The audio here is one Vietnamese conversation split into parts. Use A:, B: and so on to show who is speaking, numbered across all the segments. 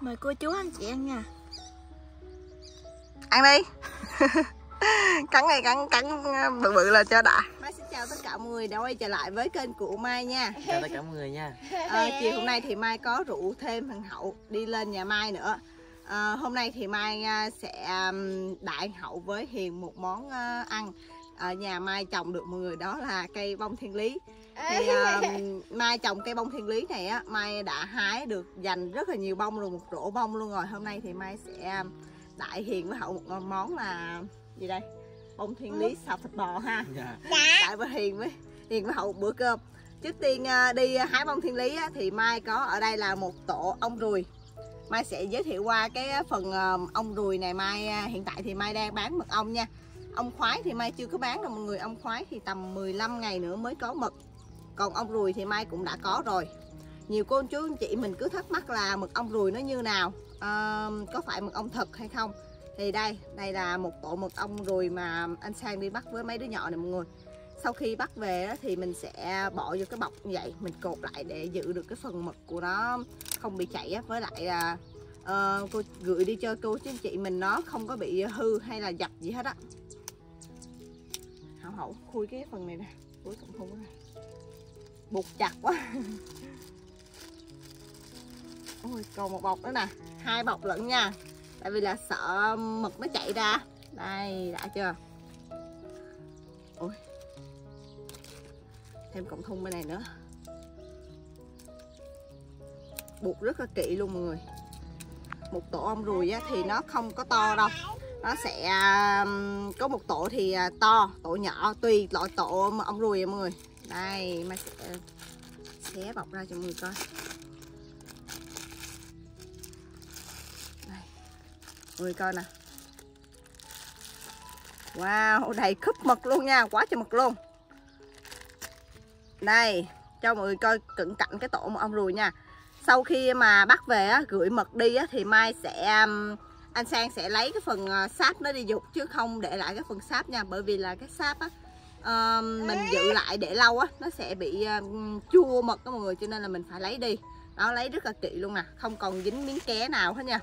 A: Mời cô chú anh chị ăn nha.
B: Ăn đi. Cắn này cắn cắn bự bự lên cho đã.
C: Mai xin chào tất cả mọi người đã quay trở lại với kênh của Mai nha.
D: Chào tất cả mọi người nha.
C: À, Chiều hôm nay thì Mai có rủ thêm thằng Hậu đi lên nhà Mai nữa. À, Hôm nay thì Mai sẽ đại Hậu với Hiền một món ăn. Ở nhà Mai trồng được mọi người đó là cây bông thiên lý thì uh, Mai trồng cây bông thiên lý này á Mai đã hái được dành rất là nhiều bông rồi một rổ bông luôn rồi. Hôm nay thì Mai sẽ đại hiền với hậu một món là gì đây? Bông thiên lý xào thịt bò ha.
D: Dạ.
C: đại với hiền với hiền với hậu một bữa cơm. Trước tiên uh, đi hái bông thiên lý á, thì Mai có ở đây là một tổ ong ruồi. Mai sẽ giới thiệu qua cái phần uh, ong ruồi này Mai uh, hiện tại thì Mai đang bán mật ong nha. Ong khoái thì Mai chưa có bán đâu mọi người ong khoái thì tầm 15 ngày nữa mới có mật còn ong ruồi thì Mai cũng đã có rồi. Nhiều cô chú anh chị mình cứ thắc mắc là mật ong ruồi nó như nào? À, có phải mật ong thật hay không? Thì đây đây là một tổ mật ong ruồi mà anh sang đi bắt với mấy đứa nhỏ này mọi người. Sau khi bắt về thì mình sẽ bỏ vô cái bọc như vậy mình cột lại để giữ được cái phần mật của nó không bị chảy với lại là uh, cô gửi đi cho cô chú anh chị mình nó không có bị hư hay là dập gì hết á. Hậu hậu khui cái phần này nè cuối cùng không này buộc chặt quá. Ôi còn một bọc nữa nè. Hai bọc lận nha. Tại vì là sợ mực nó chạy ra. Đây đã chưa? Ôi. Thêm cọng thun bên này nữa. Buộc rất là kỹ luôn mọi người. Một tổ ong ruồi á, thì nó không có to đâu. Nó sẽ à, có một tổ thì à, to tổ nhỏ tùy loại tổ ong ruồi mọi người đây mai sẽ ờ, xé bọc ra cho mọi người coi. Đây. Mọi người coi nè. Wow đầy khúc mực luôn nha quá trời mực luôn. Đây cho mọi người coi cận cảnh cái tổ một ong ruồi nha. Sau khi mà bắt về á, gửi mật đi á, thì mai sẽ anh sang sẽ lấy cái phần ờ, sáp nó đi dục chứ không để lại cái phần sáp nha. Bởi vì là cái sáp á uh, mình giữ lại để lâu á nó sẽ bị uh, chua mật đó mọi người cho nên là mình phải lấy đi. Đó lấy rất là kỹ luôn nè không còn dính miếng ké nào hết nha.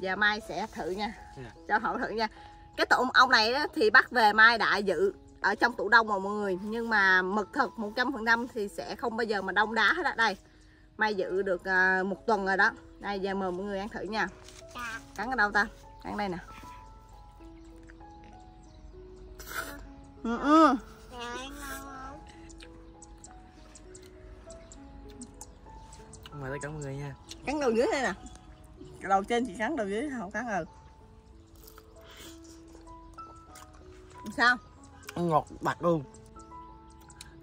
C: Giờ mai sẽ thử nha. Dạ. cho họ thử nha. Cái tổ ong này đó, thì bắt về mai đã giữ ở trong tủ đông rồi mọi người nhưng mà mực thật 100% thì sẽ không bao giờ mà đông đá hết á. Đây mai giữ được uh, một tuần rồi đó. Đây giờ mời mọi người ăn thử nha. Dạ. cắn ở đâu ta? Cắn đây nè ừ, ừ.
D: mời tất cả mọi người nha.
C: Cắn đầu dưới đây nè. Đầu trên thì cắn đầu dưới không cắn rồi sao?
D: Ngọt bạc luôn.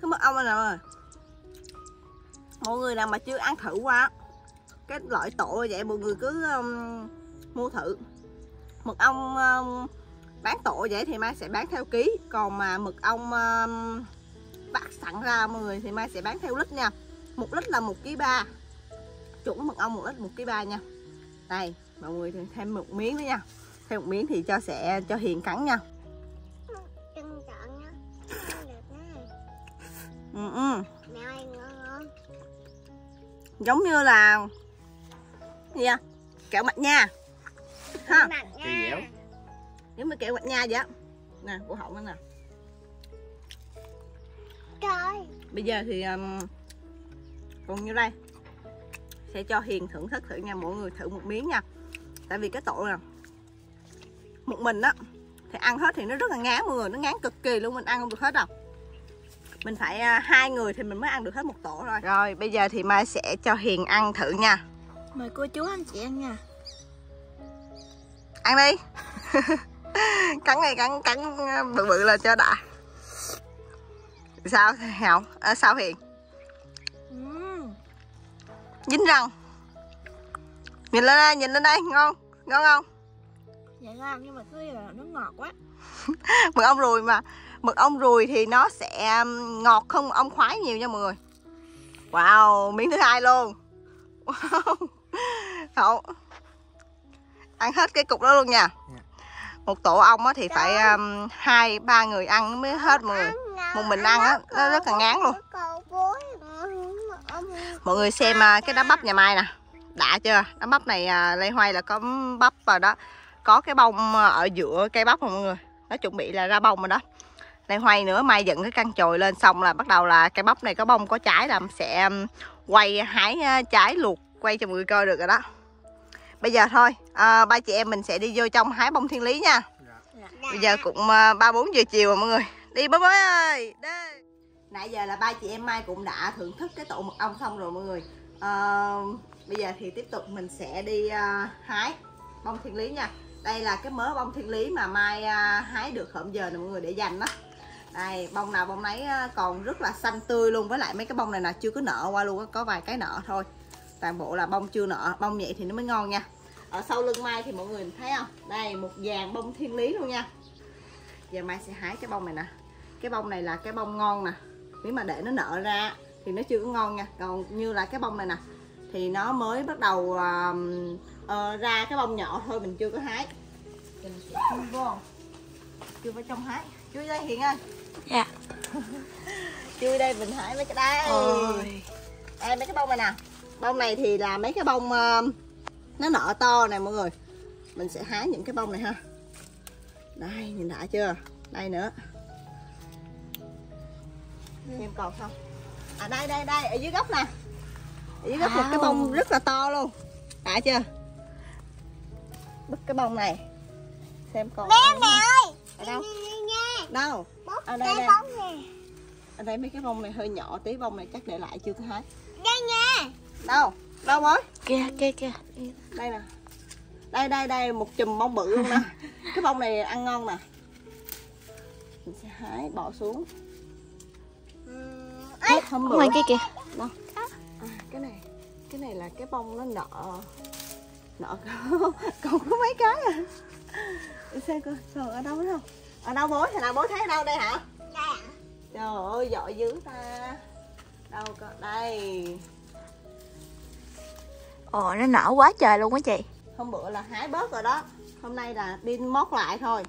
C: Cái mật ong này rồi mọi người. Nào mà chưa ăn thử qua cái loại tổ vậy mọi người cứ um, mua thử. Mật ong um, bán tổ vậy thì mai sẽ bán theo ký. Còn mà mật ong um, vắt sẵn ra mọi người thì mai sẽ bán theo lít nha. Một lít là một ký ba. Chuẩn mật ong một lít một ký ba nha. Đây mọi người thêm một miếng nữa nha. Thêm một miếng thì cho sẽ cho hiền cắn nha. Ừ, ừ. giống như là gì à? kẹo mạch nha. Ha.
D: kẹo dẻo
C: giống như kẹo mạch nha vậy á. Nè của hậu nó nè.
A: Trời.
C: bây giờ thì um, còn như đây. Sẽ cho hiền thưởng thức thử nha mọi người thử một miếng nha. Tại vì cái tổ nè một mình á thì ăn hết thì nó rất là ngán mọi người nó ngán cực kỳ luôn mình ăn không được hết đâu. Mình phải uh, hai người thì mình mới ăn được hết một tổ rồi. Rồi bây giờ thì mai sẽ cho hiền ăn thử nha.
A: Mời cô chú anh chị ăn nha.
B: Ăn đi Cắn này cắn cắn bự bự lên cho đã. Sao Hào à, Sao Hiền? Uhm. Dính răng. Nhìn lên đây nhìn lên đây ngon Ngon không?
A: Dạ ngon nhưng mà thứ là nó ngọt quá.
B: Mực ong ruồi mà. Mực ong ruồi thì nó sẽ ngọt không ong khoái nhiều nha mọi người. Wow miếng thứ hai luôn. Wow. Hậu Ăn hết cái cục đó luôn nha. Dạ. Một tổ ong thì phải um, hai ba người ăn mới hết mọi người Một mình ăn á, nó rất là ngán luôn. Mọi người xem uh, cái đá bắp nhà Mai nè.
C: Đã chưa? Đám bắp này à, lê hoay là có bắp vào đó. Có cái bông ở giữa cây bắp không mọi người. Nó chuẩn bị là ra bông rồi đó. Lê hoay nữa mai dựng cái căn chồi lên xong là bắt đầu là cây bắp này có bông có trái là sẽ quay hái à, trái luộc quay cho mọi người coi được rồi đó bây giờ thôi à, ba chị em mình sẽ đi vô trong hái bông thiên lý nha. Bây giờ cũng à, ba bốn giờ chiều rồi mọi người. Đi bới bới ơi đây nãy giờ là ba chị em mai cũng đã thưởng thức cái tổ mật ong xong rồi mọi người. À, bây giờ thì tiếp tục mình sẽ đi à, hái bông thiên lý nha. Đây là cái mớ bông thiên lý mà mai à, hái được hôm giờ nè mọi người để dành đó đây bông nào bông nấy à, còn rất là xanh tươi luôn. Với lại mấy cái bông này là chưa có nở qua luôn có vài cái nở thôi toàn bộ là bông chưa nở bông vậy thì nó mới ngon nha. Ở sau lưng mai thì mọi người thấy không? Đây một dàn bông thiên lý luôn nha. Giờ mai sẽ hái cái bông này nè. Cái bông này là cái bông ngon nè. Nếu mà để nó nở ra thì nó chưa có ngon nha. Còn như là cái bông này nè thì nó mới bắt đầu uh, uh, ra cái bông nhỏ thôi mình chưa có hái. Mình vô. Chưa phải trong hái. Chui đây hiện ơi.
B: Dạ.
C: chui đây mình hái mấy cái đây. Đây mấy cái bông này nè bông này thì là mấy cái bông uh, nó nở to này mọi người. Mình sẽ hái những cái bông này ha. Đây nhìn đã chưa? Đây nữa. Em còn không? À đây đây đây ở dưới gốc nè. Ở dưới gốc một cái bông rất là to luôn. Đã chưa? Bứt cái bông này. Xem còn
B: Mẹ mẹ ơi.
C: ở đâu? đâu? Ở đây
B: cái
C: đây
B: nè.
C: ở đây mấy cái bông này hơi nhỏ tí bông này chắc để lại chưa có hái.
B: Đây nha.
C: Đâu? Đâu mới?
B: Kìa kìa kìa.
C: đây nè. Đây đây đây một chùm bông bự luôn nè cái bông này ăn ngon nè. Mình sẽ hái bỏ xuống. Hết hôm bữa
B: Ngoài kia kìa.
C: à, cái này cái này là cái bông nó nợ nợ còn có mấy cái à. Để xem coi còn ở đâu đâu ở đâu bố? Thì nào bố thấy ở đâu đây hả?
B: Đây
C: trời ơi giỏi dữ ta. Đâu có đây
B: Ồ nó nở quá trời luôn á chị.
C: hôm bữa là hái bớt rồi đó. Hôm nay là đi mót lại thôi.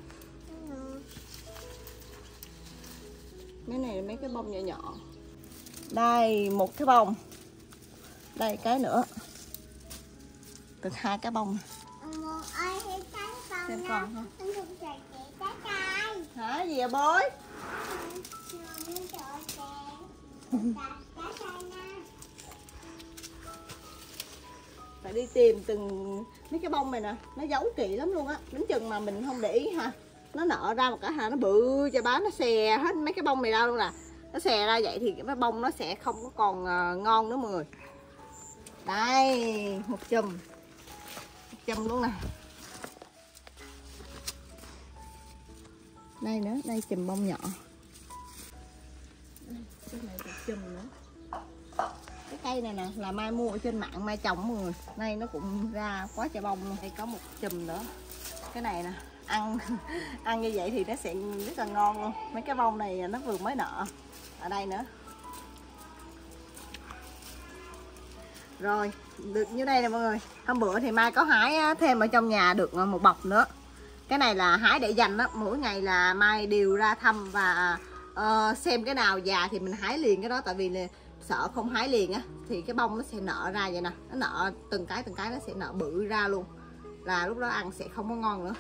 C: Mấy này mấy cái bông nhỏ nhỏ. Đây một cái bông. Đây cái nữa. Được hai cái bông. Xem còn không? Hả? Gì vậy bối phải đi tìm từng mấy cái bông này nè nó giấu kỹ lắm luôn á đến chừng mà mình không để ý ha nó nở ra một cái hà nó bự cho bán nó xè hết mấy cái bông này ra luôn nè. Nó xè ra vậy thì cái bông nó sẽ không có còn ờ, ngon nữa mọi người. Đây một chùm. Một chùm luôn nè. Đây nữa đây chùm bông nhỏ. Đây, cái này một chùm nữa cây này nè là mai mua ở trên mạng mai trồng mọi người. Nay nó cũng ra quá trời bông luôn. Đây có một chùm nữa. Cái này nè ăn ăn như vậy thì nó sẽ rất là ngon luôn. Mấy cái bông này nó vừa mới nở. Ở đây nữa. Rồi được như đây nè mọi người. Hôm bữa thì mai có hái thêm ở trong nhà được một bọc nữa. Cái này là hái để dành đó mỗi ngày là mai đều ra thăm và uh, xem cái nào già thì mình hái liền cái đó. Tại vì là sợ không hái liền á thì cái bông nó sẽ nở ra vậy nè. Nó nở từng cái từng cái nó sẽ nở bự ra luôn. Là lúc đó ăn sẽ không có ngon nữa.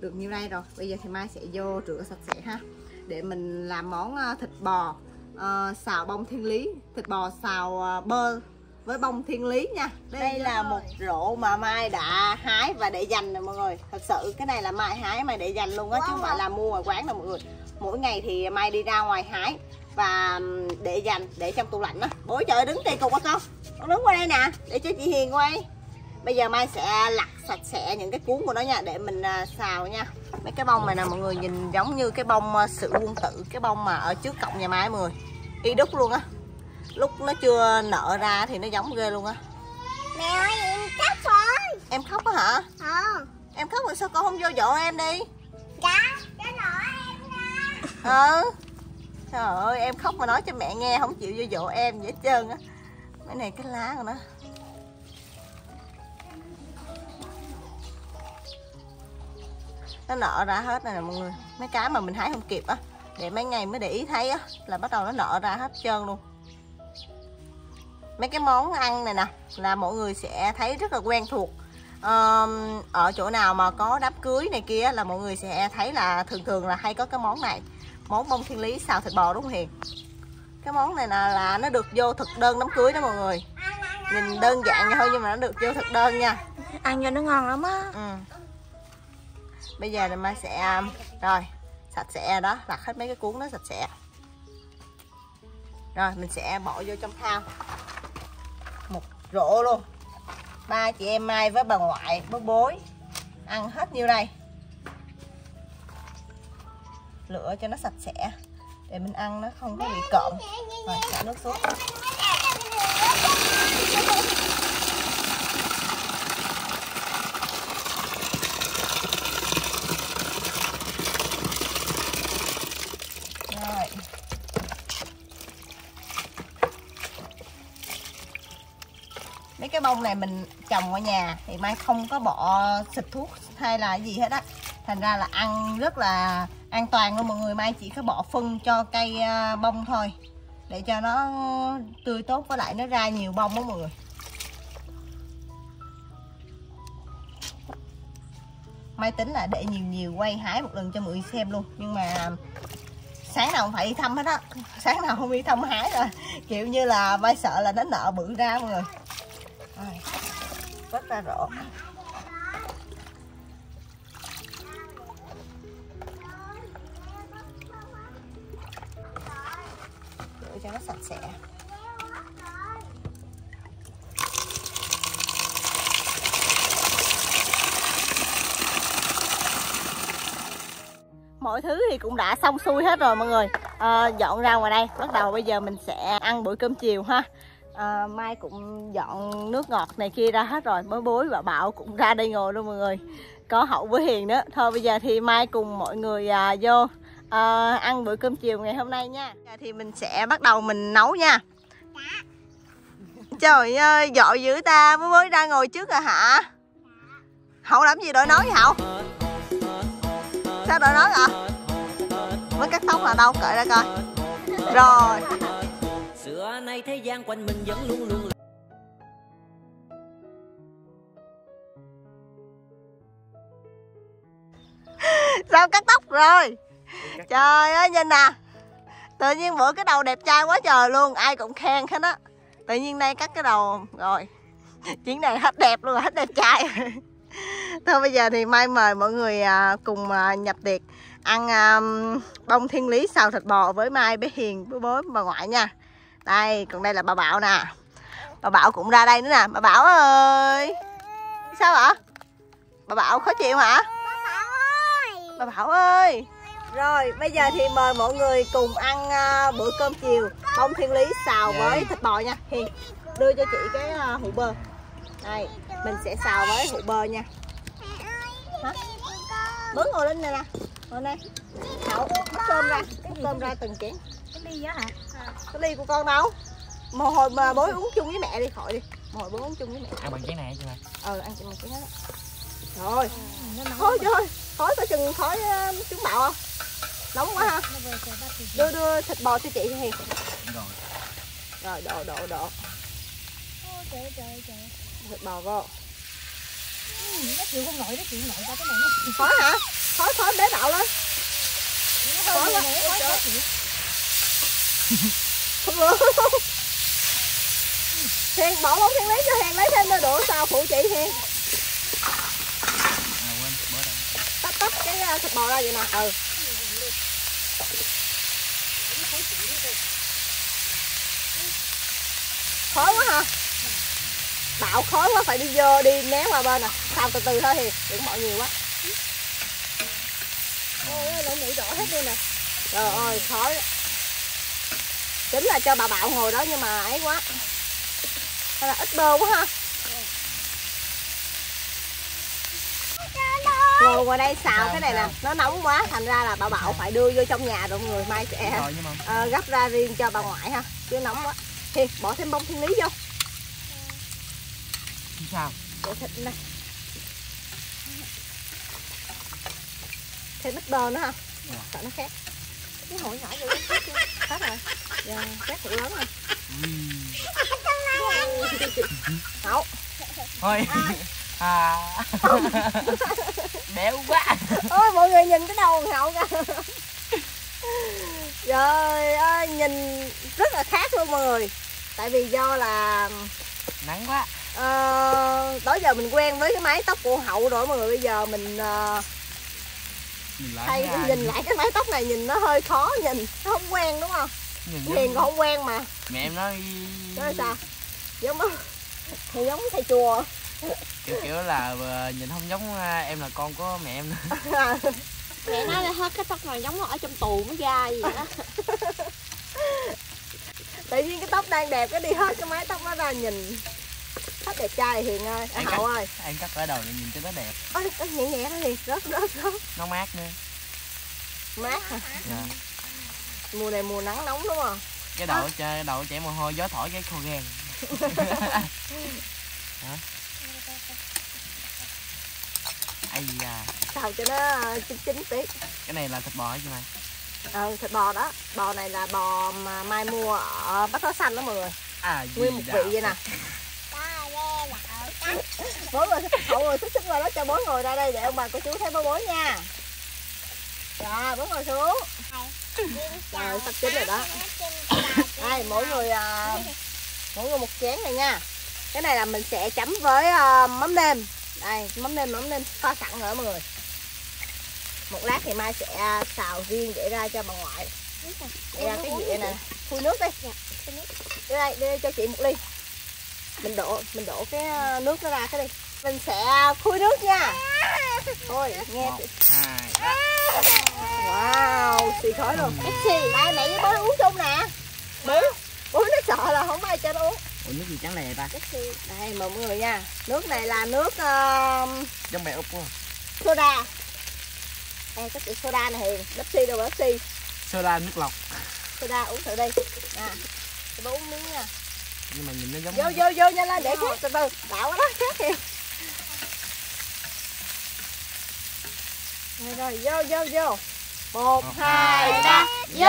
C: Được nhiêu đây rồi? Bây giờ thì mai sẽ vô rửa sạch sẽ ha. Để mình làm món ờ, thịt bò ờ, xào bông thiên lý. Thịt bò xào ờ, bơ với bông thiên lý nha. Đây là một rổ mà mai đã hái và để dành nè mọi người. Thật sự cái này là mai hái mà để dành luôn á chứ không phải là mua ngoài quán đâu mọi người. Mỗi ngày thì mai đi ra ngoài hái và để dành để trong tủ lạnh đó. Bố trời đứng kỳ cục quá con? Con đứng qua đây nè để cho chị Hiền quay. Bây giờ mai sẽ lặt sạch sẽ những cái cuốn của nó nha để mình à, xào nha. Mấy cái bông này nè mọi người nhìn giống như cái bông à, sự quân tử cái bông mà ở trước cổng nhà mai mọi người. Y đúc luôn á. Lúc nó chưa nở ra thì nó giống ghê luôn á.
B: Mẹ ơi em chắc rồi.
C: em khóc á hả?
B: Ờ.
C: em khóc rồi sao con không vô dỗ em đi?
B: Dạ. Cái nọ em ra.
C: ừ trời ơi, em khóc mà nói cho mẹ nghe, không chịu vô dỗ em vậy hết trơn á. Mấy này cái lá của nó. Nó nở ra hết này nè, mọi người. Mấy cái mà mình hái không kịp á, để mấy ngày mới để ý thấy á, là bắt đầu nó nở ra hết trơn luôn. Mấy cái món ăn này nè, là mọi người sẽ thấy rất là quen thuộc. Ở chỗ nào mà có đám cưới này kia là mọi người sẽ thấy là thường thường là hay có cái món này món bông thiên lý xào thịt bò đúng không hiền? Cái món này là, là nó được vô thực đơn đám cưới đó mọi người. Nhìn đơn giản vậy thôi nhưng mà nó được vô thực đơn nha.
A: Ăn cho nó ngon lắm á.
C: Ừ. bây giờ thì mai sẽ um, rồi sạch sẽ đó lặt hết mấy cái cuốn đó sạch sẽ. Rồi mình sẽ bỏ vô trong thao. Một rổ luôn. Ba chị em mai với bà ngoại với bối ăn hết nhiêu đây lửa cho nó sạch sẽ, để mình ăn nó không có bị cộm. Rồi xả nước xuống. Rồi. Mấy cái bông này mình trồng ở nhà thì mai không có bỏ xịt thuốc hay là gì hết á. Thành ra là ăn rất là an toàn luôn mọi người mai chỉ có bỏ phân cho cây à, bông thôi. Để cho nó tươi tốt, với lại nó ra nhiều bông đó mọi người. Máy tính là để nhiều nhiều quay hái một lần cho mọi người xem luôn. Nhưng mà sáng nào cũng phải đi thăm hết á. Sáng nào không đi thăm hái rồi. Kiểu như là mai sợ là nó nợ bự ra mọi người. Rất là ra cho nó sạch sẽ. Mọi thứ thì cũng đã xong xuôi hết rồi mọi người. À, dọn ra ngoài đây. Bắt đầu bây giờ mình sẽ ăn bữa cơm chiều ha. À, mai cũng dọn nước ngọt này kia ra hết rồi. Mới bối và bảo cũng ra đây ngồi luôn mọi người. Có hậu với hiền nữa. Thôi bây giờ thì mai cùng mọi người à, vô à, ăn bữa cơm chiều ngày hôm nay nha. Giờ thì mình sẽ bắt đầu mình nấu nha. Trời ơi dội dữ ta mới mới ra ngồi trước rồi hả? Hậu làm gì đội nói vậy hậu? Sao đội nói vậy? Mới cắt tóc là đâu? Cởi ra coi. Rồi.
D: Xưa nay thế gian quanh mình vẫn luôn luôn
C: sao cắt tóc rồi trời ơi nhìn nè. Tự nhiên bữa cái đầu đẹp trai quá trời luôn ai cũng khen hết á. Tự nhiên đây cắt cái đầu rồi. Chuyến này hết đẹp luôn hết đẹp trai. Thôi bây giờ thì mai mời mọi người à, cùng à, nhập tiệc ăn à, bông thiên lý xào thịt bò với mai bé hiền với bố bà ngoại nha. Đây còn đây là bà bảo nè. Bà bảo cũng ra đây nữa nè. Bà bảo ơi. Sao ạ? Bà bảo khó chịu hả? Bà bảo ơi rồi bây giờ thì mời mọi người cùng ăn à, bữa cơm chiều. Bông thiên lý xào với thịt bò nha. Hiền đưa cho chị cái à, hũ bơ. Đây mình sẽ xào với hũ bơ nha. Hả? Bớt ngồi lên này nè. Ngồi đây. Đậu, múc cơm ra múc cơm ra từng chén.
A: Cái ly á hả?
C: Cái ly của con đâu? Một hồi mà bối uống chung với mẹ đi khỏi đi. Một hồi bối uống chung với mẹ.
E: Ăn bằng chén này chứ mà
C: ờ ăn một chén đó. Rồi. Thôi trời khói có chừng khói uh, trứng bạo không nóng quá ha. Đưa đưa thịt bò cho chị hiền
E: rồi
C: rồi đổ đổ đổ. Thịt bò vô.
A: Nó chịu không nổi nó chịu không nổi tao cái này nó
C: khó hả? Khó khó bé bạo lên.
A: Khó quá. Khó chịu
C: không được hiền, bỏ bóng thiên lý cho hiền, lấy thêm đôi đũa sao phụ chị hiền.
E: Tắt tắt
C: tách tách cái ờ, thịt bò ra vậy nè. Ừ khó quá ha. Bạo khó quá, phải đi vô đi né qua bên nè. Sao từ từ thôi thì đừng mọi nhiều quá.
A: Ôi lỗ mũi đỏ hết luôn nè.
C: Trời ơi, khó. chính là cho bà bạo ngồi đó nhưng mà ấy quá. Hay là ít bơ quá ha. Ngồi ngoài đây xào cái này nè nó nóng quá thành ra là bà bạo phải đưa vô trong nhà rồi mọi người mai sẽ
E: rồi
C: ờ, gấp ra riêng cho bà ngoại ha chứ nóng quá. Thì bỏ thêm bông thiên lý vô.
E: Sao?
C: Để thịt này thêm ít bơ nữa ha sợ nó khét. Cái hổi nhỏ vô hết rồi. Dạ khét hũ lớn rồi. Hậu
D: thôi à. Béo quá.
C: Ôi mọi người nhìn cái đầu hậu kìa trời ơi nhìn rất là khác luôn mọi người. Tại vì do là
D: nắng quá.
C: ờ, đó giờ mình quen với cái mái tóc của hậu rồi mọi người. Bây giờ mình ờ,
D: nhìn lại
C: thay
D: thấy ai?
C: nhìn lại cái mái tóc này nhìn nó hơi khó nhìn nó không quen đúng không?
D: Nhìn
C: hiền
D: giống
C: còn không quen mà.
D: Mẹ em nói
C: đó là sao? Giống không thì giống thầy chùa
D: kiểu kiểu là ờ, nhìn không giống ờ, em là con của mẹ em nữa.
A: Mẹ nói là hết cái tóc này giống ở trong tù mới ra gì đó.
C: Tự nhiên cái tóc đang đẹp cái đi hết cái mái tóc nó ra nhìn. Hết đẹp trai hiền ơi à,
D: Anh
C: hậu ơi.
D: anh cắt ở đầu này nhìn cho nó đẹp.
C: Ôi, nhẹ nhẹ đó hiền rớt rớt rớt.
D: Nó mát nữa.
C: Mát hả?
D: Dạ.
C: mùa này mùa nắng nóng đúng không?
D: Cái đầu cái đầu chảy mồ hôi gió thổi cái khô gan Hả? Ai da.
C: Xào cho nó ờ, chín chín tí.
D: Cái này là thịt bò chị mày
C: ờ thịt bò đó. Bò này là bò mà mai mua ở bát hóa xanh đó mọi người.
D: À
C: nguyên một vị vậy nè. Bố ngồi hậu ngồi xích xích rồi đó cho bố ngồi ra đây để ông bà cô chú thấy bố bố nha. Rồi bố ngồi xuống. Rồi sắp chín rồi đó. Đây mỗi người à, mỗi người một chén này nha. Cái này là mình sẽ chấm với à, mắm nêm đây mắm nêm mắm nêm. Pha sẵn nữa mọi người. Một lát thì mai sẽ à, xào riêng để ra cho bà ngoại. Để ra cái dĩa này khui nước đi. Đưa đây đưa đây cho chị một ly. Mình đổ mình đổ cái à, nước nó ra cái đi. Mình sẽ khui nước nha. Thôi nghe
D: một hai
C: wow xì khói luôn. Đây mẹ với bố uống chung nè. Bố bố nó sợ là không ai cho nó uống
D: ủa nước gì trắng lè ta?
C: Đây mọi người nha. Nước này là nước uh,
D: giống mẹ út quá.
C: soda. Đây có chữ soda này hiền. Pepsi đâu Pepsi
D: soda nước lọc.
C: Soda uống thử đi. Nè bố uống miếng nha.
D: Nhưng mà nhìn nó giống
C: vô vô vô nhanh lên để khác. Từ từ đảo quá đó khác hiền rồi rồi vô vô vô. Một hai ba vô.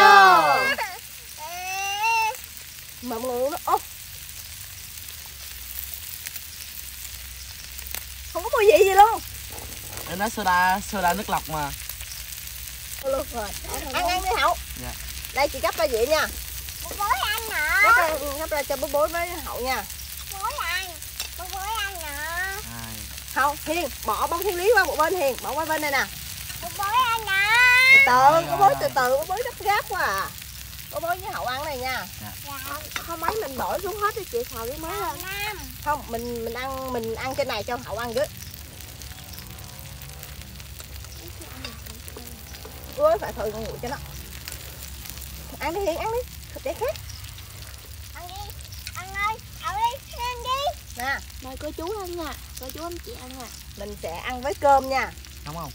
C: mà mọi người nó ô không có mùi vị gì luôn.
D: Em nói soda soda nước lọc mà.
C: Ô, luôn rồi. Ăn ăn đi hậu.
D: Dạ.
C: đây chị gấp ra vậy nha.
A: Bố ăn nọ
C: gấp ra, gấp ra cho bố bối với hậu nha.
A: Bố ăn. Bố bố ăn nọ
D: Hai.
C: không hiền bỏ bông thiên lý qua một bên hiền bỏ qua bên đây nè.
A: Bố bố ăn nọ
C: từ từ bố bối từ từ bố bối gấp gáp quá à bố bối với hậu ăn này nha.
A: Dạ.
C: Không. Mấy mình bỏ xuống hết đi chị xào cái mới lên
A: Nam.
C: Không mình mình ăn mình ăn trên này cho hậu ăn dưới ôi phải thôi con ngủ cho nó. Ăn đi hiền ăn đi. Để khác.
A: Ăn đi. Ăn ơi. Ăn đi Ăn đi.
C: Nè.
A: Mời cô chú ăn nha. Cô chú anh chị ăn nha.
C: Mình sẽ ăn với cơm nha.
D: Đúng không?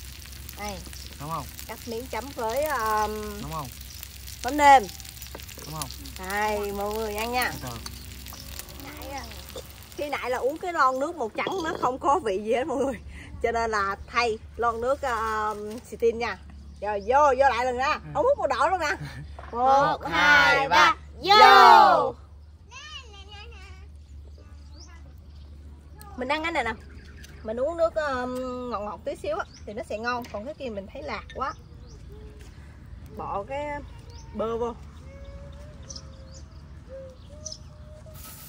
C: đây
D: Đúng không?
C: cắt miếng chấm với um,
D: Đúng không?
C: mắm nêm
D: Đúng không?
C: đây mọi người ăn nha.
D: Từ từ.
C: khi nãy là uống cái lon nước màu trắng nó không có vị gì hết mọi người. Cho nên là thay lon nước uh, xì tin nha. Rồi vô vô lại lần ra ông hút màu đỏ luôn nè. Một hai ba. vô. Mình ăn cái này nè. Mình uống nước um, ngọt ngọt tí xíu á, thì nó sẽ ngon. Còn cái kia mình thấy lạc quá. Bỏ cái bơ vô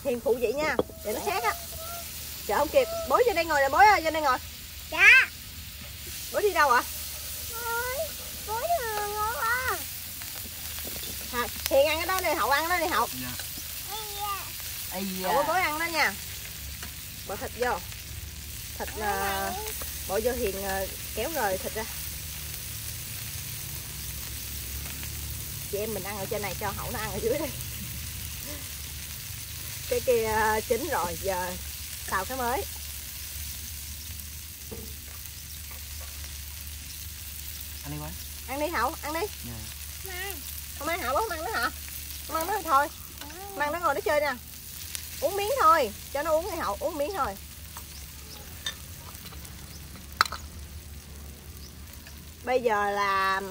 C: hiền phụ vậy nha. Để nó khác á. Chờ không kịp. Bố trên đây ngồi nè bố ơi trên đây ngồi.
A: Dạ.
C: Bố đi đâu ạ?
A: Ôi Bố thường ngon quá
C: à, hiền ăn cái đó đi hậu ăn cái đó đi hậu.
D: Dạ.
A: Ây da.
D: Ây
C: hậu bố
D: da.
C: ăn đó nha. Bỏ thịt vô. Thịt là bỏ vô hiền à, kéo rời thịt ra. Chị em mình ăn ở trên này cho hậu nó ăn ở dưới đi cái kia à, chín rồi giờ xào cái mới.
D: Ăn đi quá.
C: ăn đi hậu ăn đi.
D: Dạ.
C: không ăn hả bố không ăn nữa hả? Không ăn nữa thôi. Ăn nó ngồi nó chơi nè. Uống miếng thôi cho nó uống đi hậu uống miếng thôi. Bây giờ là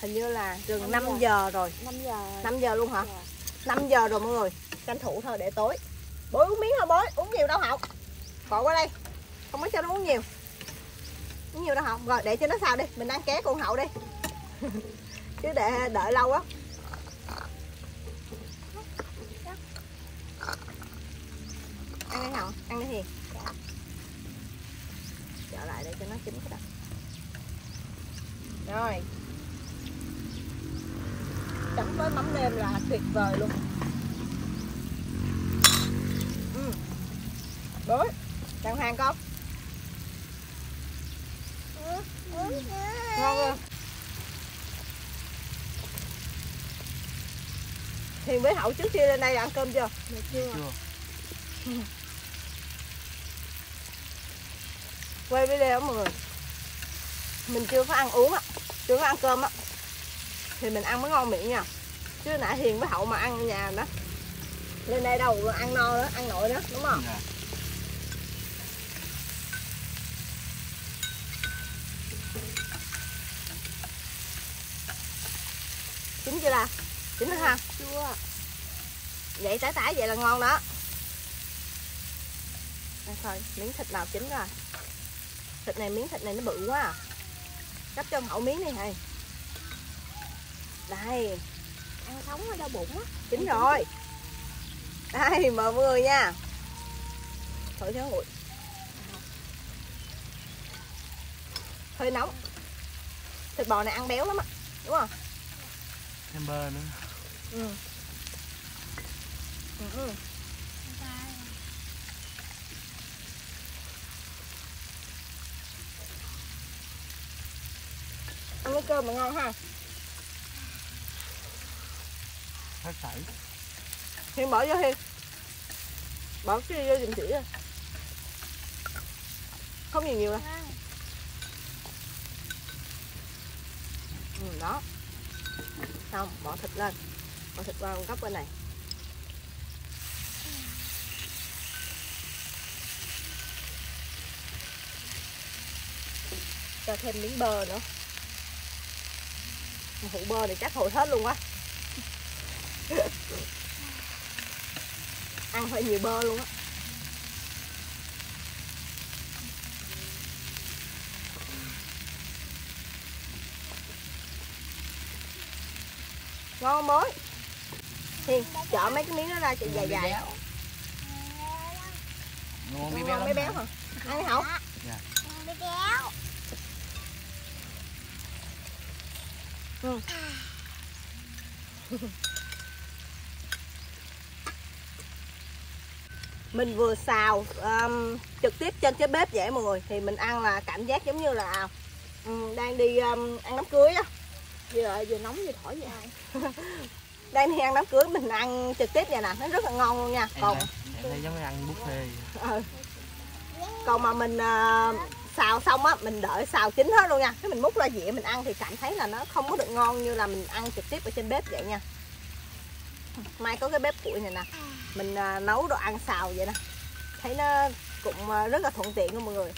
C: hình như là gần 5 giờ. rồi.
A: 5 giờ.
C: 5 giờ luôn hả?
A: Dạ.
C: 5 giờ rồi mọi người, tranh thủ thôi để tối. Bối uống miếng thôi bối uống nhiều đâu hậu gọi qua đây, không có cho nó uống nhiều. Uống nhiều đâu hậu rồi, để cho nó sao đi, mình ăn ké con hậu đi. Chứ để, đợi lâu á ăn đi hậu ăn đi hiền trở lại để cho nó chín cái đó. Rồi chấm với mắm nêm là tuyệt vời luôn ừ. bối đàng hoàng con ngon không Hiền với Hậu trước khi lên đây ăn cơm chưa? chưa.
D: chưa
C: Quay video mọi người Mình chưa có ăn uống á Chưa có ăn cơm á Thì mình ăn mới ngon miệng nha. Chứ nãy Hiền với Hậu mà ăn ở nhà đó. Lên đây đâu ăn no đó, ăn nội đó, đúng không?
D: dạ.
C: Chín chưa la? Chín nữa ha? Chưa. Vậy tái tái vậy là ngon đó. Đây thôi, miếng thịt nào chín rồi? Thịt này, miếng thịt này nó bự quá à. Cắt cho Hậu miếng đi thầy Đây.
A: Ăn sống ở đâu bụng á.
C: Chín rồi. đây mời mọi người nha. Thổi cho nguội hơi nóng. Thịt bò này ăn béo lắm á đúng không?
D: Thêm bơ nữa.
C: Ừ. Ừ, ừ. ăn cái cơm mà ngon ha
D: hết sảy
C: Hiền bỏ vô Hiền Bỏ cái vô giùm chị ơi Không nhiều nhiều đâu. Ừ, Đó. Xong bỏ thịt lên. Bỏ thịt qua góc bên này. Cho thêm miếng bơ nữa. Một hũ bơ này chắc hồi hết luôn quá ăn hơi nhiều bơ luôn á. Ngon mới. Hiền chọn mấy cái miếng đó ra chị dài dài.
D: Ngon mấy béo
C: ngon béo hả? Ăn đi hậu.
A: Bị béo
C: mình vừa xào um, trực tiếp trên cái bếp vậy mọi người. Thì mình ăn là cảm giác giống như là um, đang đi um, ăn đám cưới á. Giờ vừa nóng vừa thổi vậy. Đang đi ăn đám cưới mình ăn trực tiếp vậy nè. Nó rất là ngon luôn nha. Còn
D: em thấy giống như ăn buffet
C: ờ. còn mà mình à, xào xong á mình đợi xào chín hết luôn nha. Cái mình múc ra dĩa mình ăn thì cảm thấy là nó không có được ngon như là mình ăn trực tiếp ở trên bếp vậy nha mai có cái bếp củi này nè. Mình à, nấu đồ ăn xào vậy nè. Thấy nó cũng à, rất là thuận tiện luôn mọi người.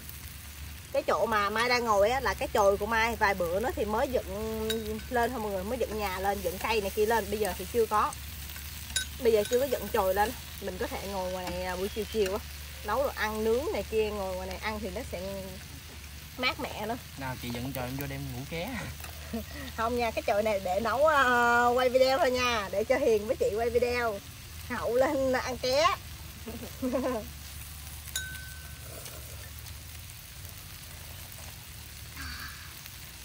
C: Cái chỗ mà mai đang ngồi á là cái chồi của mai. Vài bữa nữa thì mới dựng lên thôi mọi người. Mới dựng nhà lên dựng cây này kia lên. Bây giờ thì chưa có. Bây giờ chưa có dựng chồi lên. Mình có thể ngồi ngoài này à, buổi chiều chiều á. Nấu đồ ăn nướng này kia ngồi ngoài này ăn thì nó sẽ mát mẻ nữa.
D: Nào chị dẫn cho em vô đem ngủ ké
C: không nha cái chồi này để nấu uh, quay video thôi nha để cho hiền với chị quay video. Hậu lên ăn ké.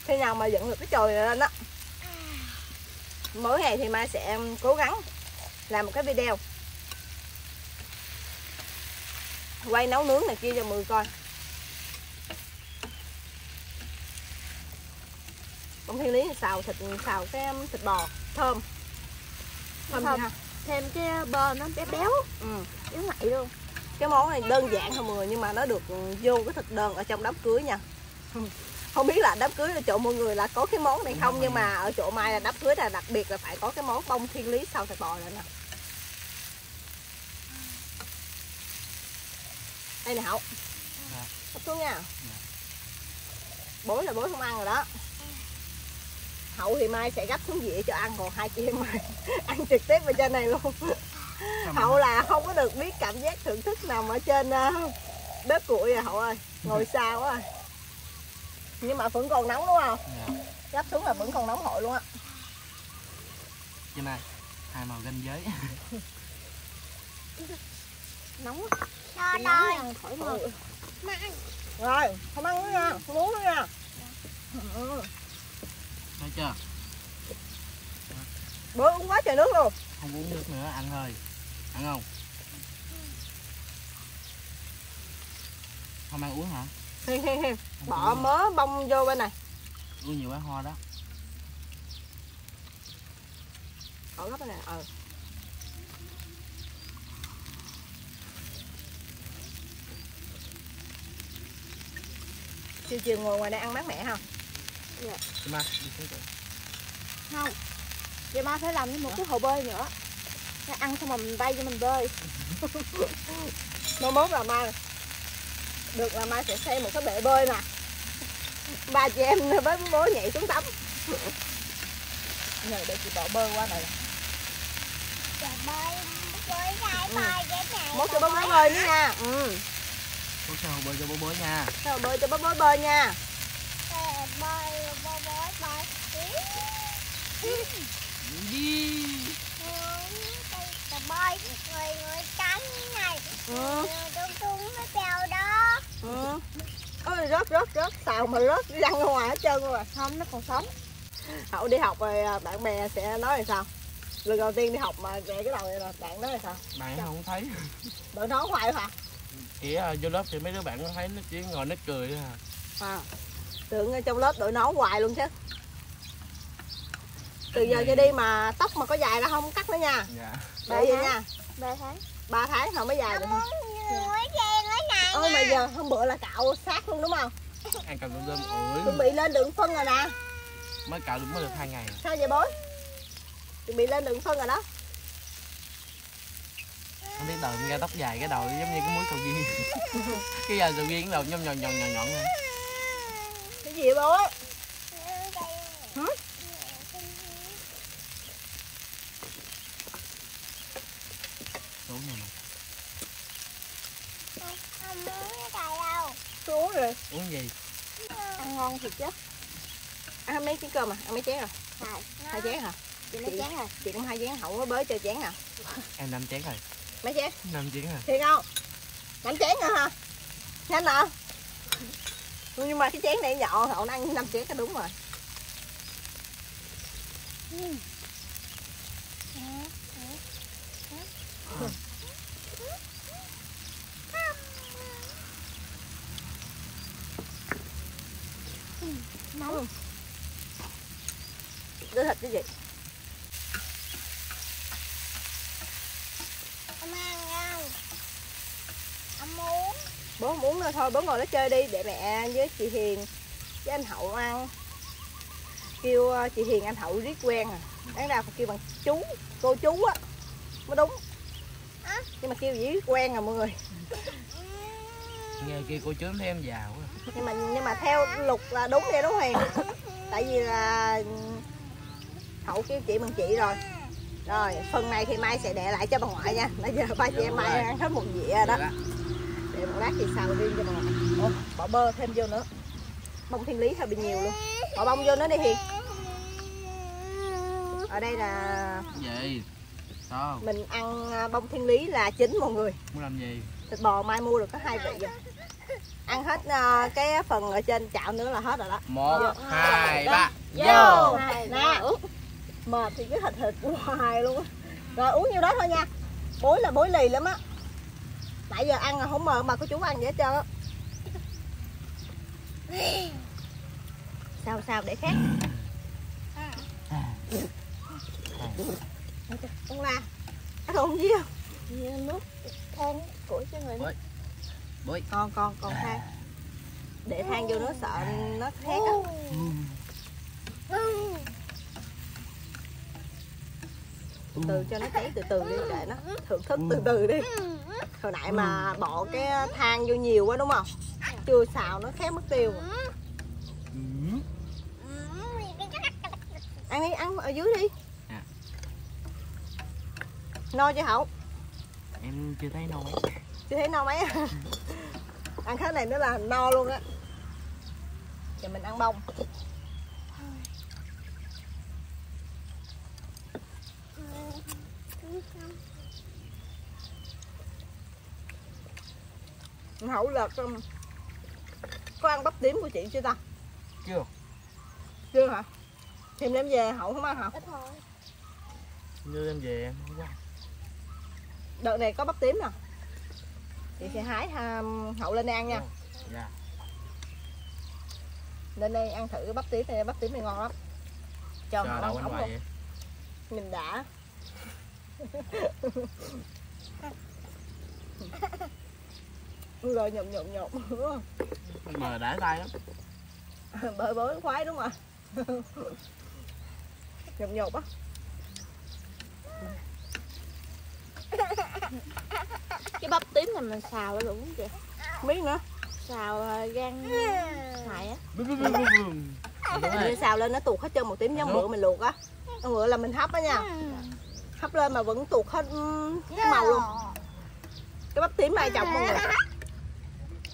C: Khi nào mà dựng được cái chồi này lên á mỗi ngày thì mai sẽ cố gắng làm một cái video. Quay nấu nướng này kia cho mọi người coi. Còn thiên lý thì xào thịt xào cái um, thịt bò thơm. Thơm
A: Thơm. thêm cái bơ nó béo béo.
C: Ừ.
A: béo ngậy luôn.
C: Cái món này đơn giản thôi mọi người nhưng mà nó được vô cái thực đơn ở trong đám cưới nha. Không biết là đám cưới là chỗ mọi người là có cái món này không nhưng mà ở chỗ mai là đám cưới là đặc biệt là phải có cái món bông thiên lý xào thịt bò này nè. Đây nè hậu.
D: Dạ.
C: Hấp xuống nha. Bối là bối không ăn rồi đó hậu thì mai sẽ gấp xuống dĩa cho ăn còn hai chị em mai ăn trực tiếp ở trên này luôn. Hậu là không có được biết cảm giác thưởng thức nằm ở trên ờ, bếp củi rồi hậu ơi ngồi xa quá à. nhưng mà vẫn còn nóng đúng không?
D: Dạ.
C: Gấp xuống là vẫn còn nóng hổi luôn á.
D: Trên này hai màu ranh giới.
C: Nóng
A: Rồi. rồi.
C: ăn khỏi mà
A: Mà ăn.
C: rồi không ăn nữa nha không uống nữa nha. Ừ.
D: thấy chưa?
C: Bữa uống quá trời nước luôn.
D: Không uống nước nữa ăn thôi ăn không? Không ăn uống hả?
C: Hiền hiền
D: Không
C: bỏ mớ bông vô bên này.
D: Uống nhiều quá ho đó.
C: Gấp bên này ờ. Chiều chiều ngồi ngoài đây ăn mát mẻ không
D: Chị ma đi xuống
C: không. Vậy ba phải làm thêm một cái hồ bơi nữa. Để ăn xong rồi mình bay cho mình bơi. Mai mốt là mai. Được là mai sẽ xây một cái bể bơi nè ba chị em với bố nhảy xuống tắm. Nhờ để chị bỏ bơi qua này
A: Trời bơi. Bơi dài bơi để mẹ.
C: mốt cho bố bố bơi. nữa nha. Ừ.
D: Bố sao bơi cho bố bố nha.
C: Sao bơi cho bố bố bơi nha.
A: Bơi bơi bơi bơi.
D: Đi.
A: Trời bơi. Người người trắng này.
C: ừ
A: tung tung nó bèo đó.
C: ừ ôi rớt rớt rớt. Sao mà rớt văng ra ngoài hết trơn rồi. Không nó còn sống. Hậu đi học rồi à, bạn bè sẽ nói là sao? Lần đầu tiên đi học mà vẽ cái đầu này là bạn nói là sao?
D: Bạn không thấy.
C: Đội nón hoài hả?
D: À, vô lớp thì mấy đứa bạn nó thấy nó chỉ ngồi nó cười thôi à.
C: À. Tưởng trong lớp đội nón hoài luôn chứ từ giờ cho đi mà tóc mà có dài là không cắt nữa nha.
D: Dạ.
C: Vậy nha.
A: Ba tháng.
C: ba tháng không mới dài được.
A: Muốn người đen ở này
C: ôi mà giờ hôm bữa là cạo sát luôn đúng không?
D: Ăn cầm tôm
C: chuẩn
D: ủi
C: bị lên đường phân rồi nè.
D: Mới cạo được mới được hai ngày.
C: Sao vậy bối? Chuẩn bị lên đường phân rồi đó.
D: Không biết đầu ra tóc dài cái đầu giống như cái muối sầu riêng cái giờ sầu cái đầu nhom nhòn nhòn nhọn thôi
C: cái gì vậy bối? Hả?
D: Rồi mà
A: Không muốn cái đâu.
C: tôi uống rồi.
D: Uống gì?
C: Ăn ngon thiệt chứ. Ăn mấy chén cơm à? Ăn mấy chén à?
A: Rồi.
C: hai chén hả?
A: Chị mấy chén rồi.
C: chị cũng hai chén hậu có bới cho chén nào.
D: Em năm chén rồi.
C: Mấy chén?
D: Năm chén rồi.
C: Thiệt không? Năm chén nữa hả? Nhanh nè nhưng mà cái chén này nhỏ hậu ăn năm chén cái đúng rồi nóng gì
A: Em ăn không? Em muốn.
C: bố không uống nữa thôi bố ngồi đó chơi đi để mẹ với chị Hiền với anh Hậu ăn. Kêu ờ, chị Hiền anh Hậu riết quen à. Đáng ra phải kêu bằng chú cô chú á mới đúng. Nhưng mà kêu gì quen à mọi người.
D: Nghe kia cô chú thấy em giàu quá.
C: Nhưng mà nhưng mà theo lục là đúng vậy đúng Hiền tại vì là Hậu kêu chị bằng chị rồi. Rồi phần này thì mai sẽ để lại cho bà ngoại nha. Nãy giờ ba chị em mai ăn hết một dĩa đó.
D: Dạ.
C: để một lát thì xào riêng cho bà ngoại. Bỏ bơ thêm vô nữa. Bông thiên lý hơi bị nhiều luôn. Bỏ bông vô nữa đi Hiền. Ở đây là
D: gì? Sao?
C: mình ăn à, bông thiên lý là chính mọi người.
D: Muốn làm gì?
C: Thịt bò mai mua được có hai vị rồi ăn hết à, cái phần ở trên chảo nữa là hết rồi đó.
D: Một hai ba.
C: Vô. Nè mệt thì cứ thịt thịt hoài luôn á. Rồi uống nhiêu đó thôi nha. Bối là bối lì lắm á. Nãy giờ ăn là không mờ mà có chú ăn vậy hết trơn á. Sao sao để khác? Con la. Ăn không gì không? Nước than củi cho người
D: Bối. Bối.
C: con con con than. Để than vô nó sợ nó khét á từ cho nó cháy từ từ đi để nó thưởng thức từ từ đi. Hồi nãy mà bỏ cái than vô nhiều quá đúng không? Chưa xào nó khét mất tiêu.
D: Ừ.
C: ăn đi ăn ở dưới đi.
D: À.
C: no cho hậu?
D: Em chưa thấy nồi
C: chưa thấy no mấy ăn cái này nó là no luôn á. Giờ mình ăn bông hậu là um, có ăn bắp tím của chị chưa ta?
D: Chưa.
C: Chưa hả? Thêm đem về hậu không ăn hả?
A: Ít thôi.
D: đưa em về em không có
C: đợt này có bắp tím nè. Chị sẽ hái hậu lên đây ăn nha.
D: Dạ.
C: Lên đây ăn thử bắp tím này bắp tím này ngon lắm. Cho hậu ăn
D: hoài
C: luôn. Mình đã rồi nhộm nhộm nhộm
D: mờ đã tay lắm.
C: Bơi bơi khoái đúng không ạ? Nhộm nhộm á
A: Cái bắp tím này mình xào lên luôn.
C: Không biết nữa.
A: Xào ờ, gan xài á.
D: rồi.
C: xào lên nó tuột hết chân một tím giống
D: Đúng.
C: bữa mình luộc á. Bữa là mình hấp á nha hấp lên mà vẫn tuột hết ừm, cái màu luôn. Cái bắp tím này chồng mọi người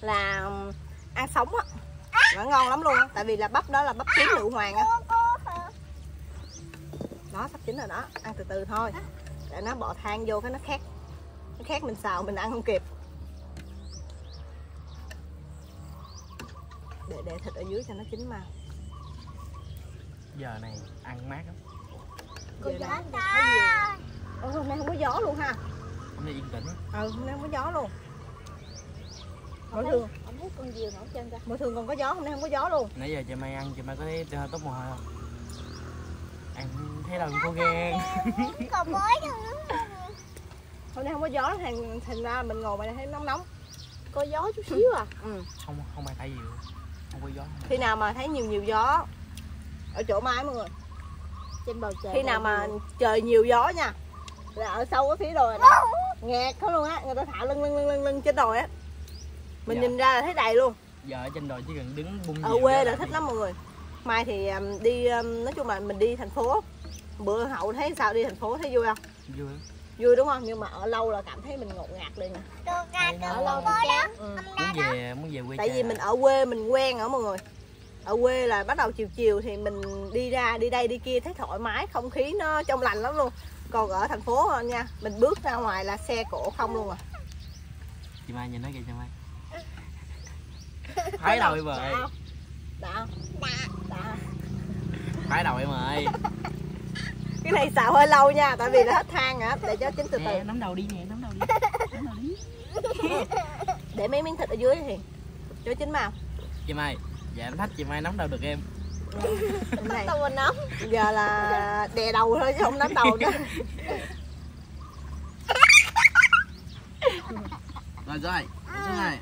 C: là ừm, ăn sống á. Nó ngon lắm luôn á tại vì là bắp đó là bắp tím nữ hoàng á. Đó sắp chín rồi đó ăn từ từ thôi. Để nó bỏ than vô cái nó khét. Nó khét mình xào mình ăn không kịp. Để để thịt ở dưới cho nó chín mà.
D: Giờ này ăn mát lắm
A: Cô
C: Giờ
A: gió ta.
C: Ồ, hôm nay không có gió luôn ha?
D: Hôm nay yên tĩnh.
C: Ừ hôm nay không có gió luôn. Mỗi thường.
A: không thấy con diều nổi chân ra.
C: mỗi thường còn có gió hôm nay không có gió luôn.
D: Nãy giờ chị mai ăn chị mai có thấy hơi tốt mồ hôi không? Ăn thấy đâu cô ghen.
A: Còn mới
C: hôm nay không có gió thành thành ra mình ngồi mà thấy nóng nóng.
A: Có gió chút xíu à.
C: ừ.
D: không không ai thấy gì không có gió.
C: Khi nào mà thấy nhiều nhiều gió ở chỗ mai mọi người
A: Trên bầu trời.
C: khi nào mà trời nhiều gió nha là ở sâu cái phía đồi này nghẹt không luôn á người ta thả lưng lưng lưng lưng, lưng trên đồi á. Mình
D: Dạ.
C: nhìn ra là thấy đầy luôn.
D: Giờ ở trên đồi chỉ cần đứng bung
C: ở quê là thích lắm mọi người. Mai thì um, đi um, nói chung là mình đi thành phố. Bữa hậu thấy sao đi thành phố thấy vui không?
D: Vui.
C: Vui đúng không? Nhưng mà ở lâu là cảm thấy mình ngột ngạt liền. Nè
A: Ở lâu thì chán.
C: ừ.
D: muốn về muốn về quê
C: tại
D: cha.
C: vì mình ở quê mình quen ở mọi người ở quê là bắt đầu chiều chiều thì mình đi ra đi đây đi kia thấy thoải mái không khí nó trong lành lắm luôn. Còn ở thành phố nha mình bước ra ngoài là xe cổ không luôn à.
D: Chị mai nhìn nó kìa chị mai. Phải đầu em ơi.
C: Đã đã
D: đầu em ơi.
C: Cái này xào hơi lâu nha tại vì là hết than á để cho chín từ từ.
D: nè nắm đầu đi nè nắm đầu đi nắm đầu đi.
C: Để mấy miếng thịt ở dưới thì cho chín màu.
D: Chị mai dạ em thách chị mai nắm đầu được em?
C: Này
A: Tao mình nóng.
C: giờ là đè đầu thôi chứ không nắm đầu nữa.
D: Rồi rồi xuống này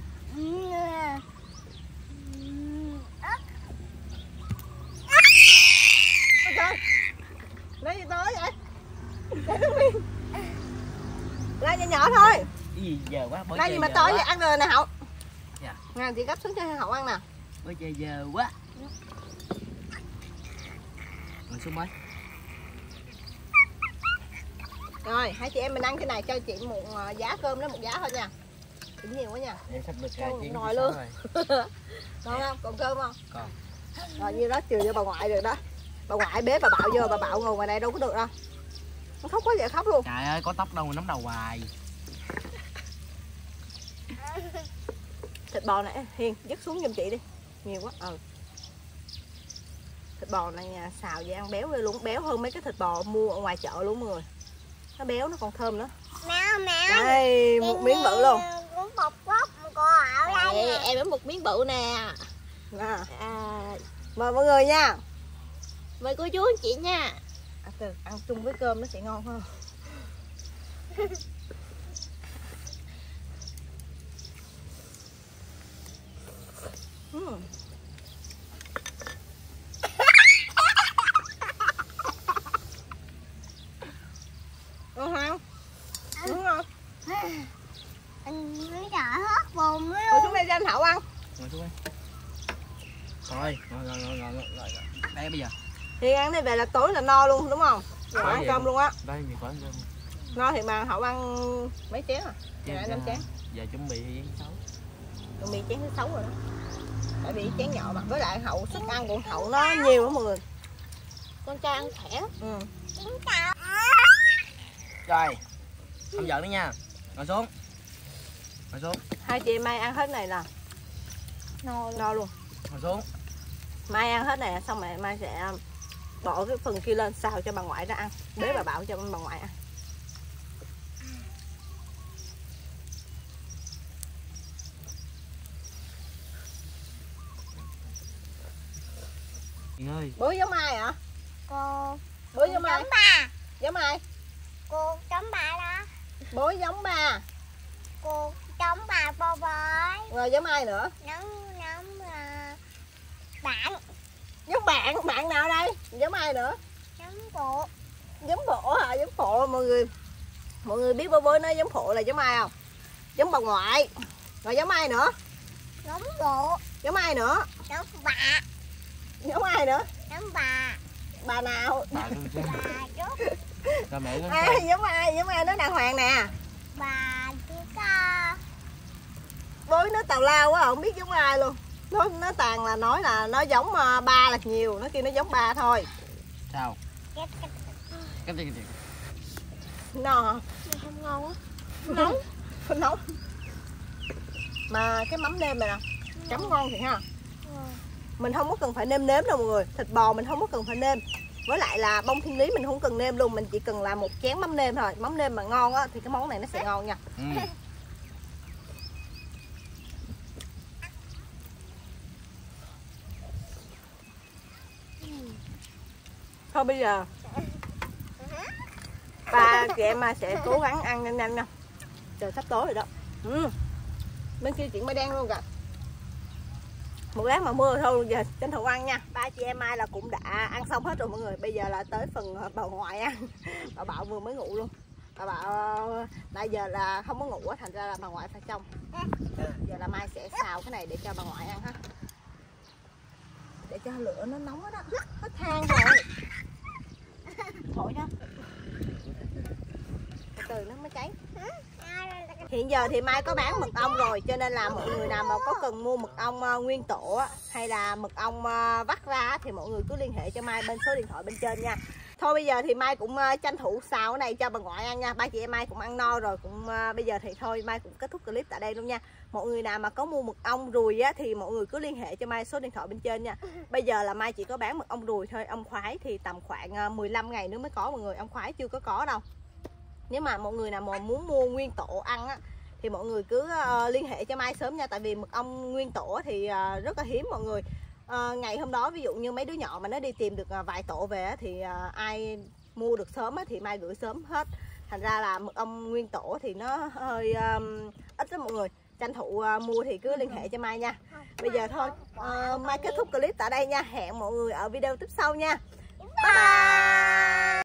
C: lấy gì tới vậy? Ra nhỏ nhỏ thôi.
D: Cái gì giờ quá chơi
C: gì mà tới
D: quá.
C: vậy? Ăn rồi nè Hậu.
D: Dạ.
C: Nè chị gấp xuống cho Hậu ăn nè
D: bỏ chơi giờ quá. Ngồi xuống mới
C: Rồi hai chị em mình ăn cái này cho chị một ờ, giá cơm đó một giá thôi nha. Cũng nhiều quá nha.
D: Em sắp được
C: Cho một nồi luôn. Ngon không? Còn cơm không?
D: Còn.
C: Rồi như đó trừ cho bà ngoại được đó. Bà ngoại bế bà Bảo vô bà Bảo ngồi ngoài đây đâu có được đâu. Nó khóc quá vậy khóc luôn.
D: Trời ơi có tóc đâu mà nắm đầu hoài.
C: Thịt bò này Hiền dứt xuống giùm chị đi Nhiều quá ừ Thịt bò này nha, xào vậy ăn béo ghê luôn Béo hơn mấy cái thịt bò mua ở ngoài chợ luôn mọi người Nó béo nó còn thơm nữa
A: Mẹ mẹ.
C: Đây một miếng bự luôn
A: Cũng một gốc cô ở đây.
C: Đây,
A: em có một miếng bự nè.
C: Nè,
A: À,
C: Mời mọi người nha
A: mời cô chú anh chị nha.
C: à, từ, Ăn chung với cơm nó sẽ ngon hơn Ừm. Ngon không? Đúng không?
A: Anh mới sợ hết bồn
C: Ngồi
A: luôn.
C: xuống đây cho anh Hậu ăn
D: ngồi xuống đây rồi ngồi ngồi ngồi ngồi ngồi đây bây giờ.
C: Thì ăn này về là tối là no luôn đúng không? Rồi ăn cơm
D: luôn.
C: luôn á.
D: Đây mình có ăn cơm
C: ngon thì mà hậu ăn mấy chén à?
D: Chén
C: dạ năm
D: cả-
C: chén.
D: giờ chuẩn bị chén sáu.
C: Còn bị chén thứ sáu rồi đó. Tại vì chén nhỏ mà. Với lại hậu sức ăn của hậu nó nhiều lắm mọi người.
A: Con trai ăn khỏe.
C: Ừ.
D: rồi không giận nữa nha. Ngồi xuống. Ngồi xuống.
C: Hai chị mai ăn hết này nè
A: no
C: no luôn.
D: Ngồi xuống
C: mai ăn hết này xong rồi mai sẽ bỏ cái phần kia lên xào cho bà ngoại ra ăn. Bế bà bảo cho bà ngoại ăn.
D: Ơi.
C: Bố giống ai hả
A: cô.
C: Bố giống ai?
A: giống bà.
C: Giống ai?
A: Cô giống bà đó.
C: Bố giống ba
A: cô giống bà bò bói
C: rồi giống ai nữa?
A: Uh, bạn.
C: Giống bạn bạn nào đây? Giống ai nữa?
A: Nóng bộ.
C: Giống bộ hả? Giống bộ mọi người mọi người biết bố bố nói giống bộ là giống ai không? Giống bà ngoại. Rồi giống ai nữa?
A: Nóng bộ.
C: Giống ai nữa?
A: Nóng bà.
C: Giống ai nữa?
A: Nóng bà.
C: Bà nào?
D: Bà
A: bà
D: mẹ
C: à, giống ai? Giống ai nói đàng hoàng nè?
A: Bà chú ca.
C: Bối nó tào lao quá không biết giống ai luôn nó nó toàn là nói là nó giống ờ, ba là nhiều nó kia nó giống ba thôi.
D: Sao?
A: Cái
D: gì cái gì?
C: Nó
A: không ngon á.
C: Nóng. Nóng. Mà cái mắm nêm này nè chấm ngon. thiệt ha. Mình không có cần phải nêm nếm đâu mọi người. Thịt bò mình không có cần phải nêm. Với lại là bông thiên lý mình không cần nêm luôn mình chỉ cần là một chén mắm nêm thôi. Mắm nêm mà ngon á thì cái món này nó sẽ ngon nha.
D: Ừ.
C: thôi bây giờ. Ba chị em mai sẽ cố gắng ăn nhanh nhanh nha trời, sắp tối rồi đó. Ừ. bên kia chuyện mây đen luôn kìa. Một lát mà mưa thôi, giờ tranh thủ ăn nha. Ba chị em mai là cũng đã ăn xong hết rồi mọi người. Bây giờ là tới phần ờ, bà ngoại ăn. Bà bảo vừa mới ngủ luôn. Bà bảo ờ, nãy giờ là không có ngủ á, thành ra là bà ngoại phải trong giờ là mai sẽ xào cái này để cho bà ngoại ăn ha. Để cho lửa nó nóng hết đó. Hết than rồi thổi đó. Từ từ nó mới cháy. Hiện giờ thì mai có bán mật ong rồi cho nên là mọi người nào mà có cần mua mật ong ờ, nguyên tổ hay là mật ong ờ, vắt ra thì mọi người cứ liên hệ cho mai bên số điện thoại bên trên nha thôi bây giờ thì mai cũng ờ, tranh thủ xào cái này cho bà ngoại ăn nha. Ba chị em mai cũng ăn no rồi cũng ờ, bây giờ thì thôi mai cũng kết thúc clip tại đây luôn nha. Mọi người nào mà có mua mật ong ruồi á thì mọi người cứ liên hệ cho mai số điện thoại bên trên nha. Bây giờ là mai chỉ có bán mật ong ruồi thôi ong khoái thì tầm khoảng ờ, 15 ngày nữa mới có mọi người. Ong khoái chưa có có đâu. Nếu mà mọi người nào mà muốn mua nguyên tổ ăn á thì mọi người cứ ờ, liên hệ cho mai sớm nha. Tại vì mật ong nguyên tổ thì rất là hiếm mọi người à, ngày hôm đó ví dụ như mấy đứa nhỏ mà nó đi tìm được ờ, vài tổ về thì à, ai mua được sớm thì mai gửi sớm hết. Thành ra là mực ong nguyên tổ thì nó hơi um, ít lắm mọi người. Tranh thủ uh, mua thì cứ liên hệ cho mai nha. Bây giờ thôi uh, mai kết thúc clip tại đây nha. Hẹn mọi người ở video tiếp sau nha. Bye.